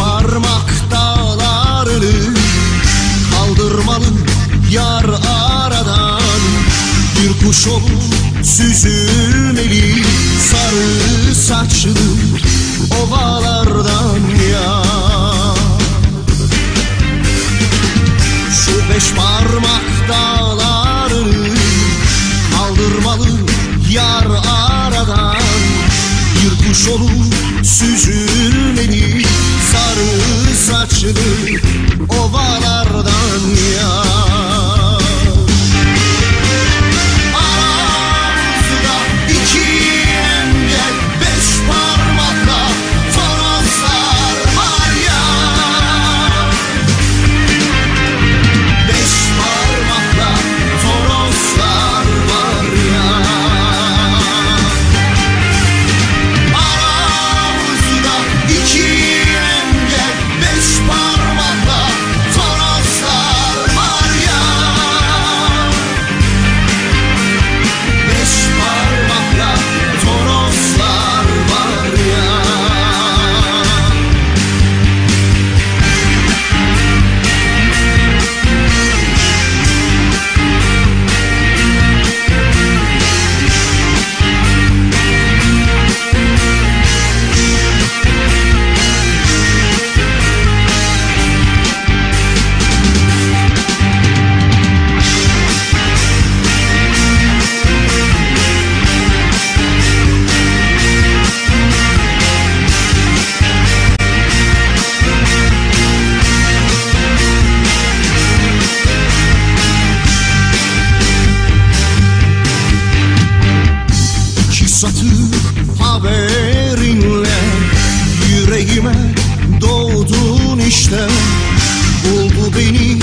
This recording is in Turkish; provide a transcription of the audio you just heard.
parmak dağlarını Kaldırmalı yar aradan. Bir kuş olup süzülmeli Sarı saçlı ovalardan ya. Şu beş parmak dağlarını Kaldırmalı yar aradan. Bir kuş olup süzülmeli Sarı saçlı ovalardan ya satır haberinle. Yüreğime doğdun işte. Buldu beni